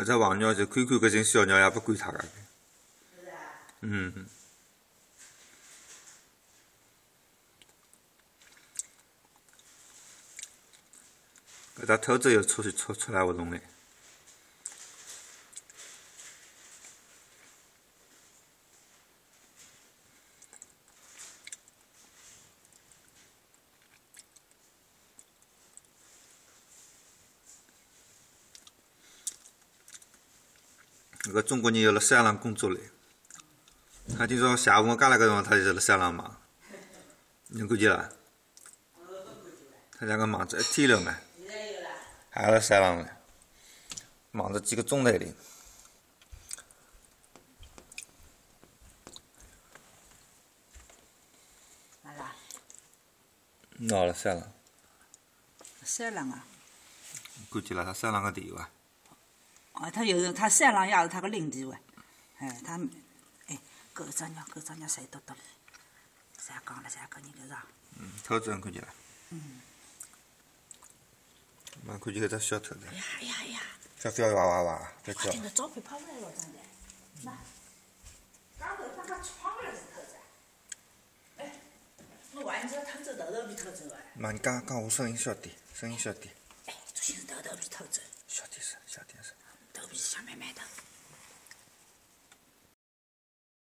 搿只黄鸟就看看搿群小鸟，也不管它个。是啊。嗯。搿只兔子又出去出出来活动嘞。搿中国人要辣山上工作嘞，他今朝下午我刚来搿辰光，他就辣山上忙，侬看见伐？他两个忙着一天了嘛，还辣山上嘞，忙着几个钟头嘞。哪啦？喏，辣山上。山上啊？看见了，他山上个地伐？哦，他有他山上也是他个领地哇，哎，他，哎，搿只鸟，搿只鸟谁多多嘞？啥讲了？啥搿人搿上？嗯，头子看见了。嗯。蛮看见搿只小头子。哎呀哎呀哎呀！小小哇哇哇，在叫。今朝照片拍出来了，真的。那，刚头他还窗了是头子。哎，我万一这偷走头头比偷走哎。妈，你讲讲，我声音小点，声音小点。間。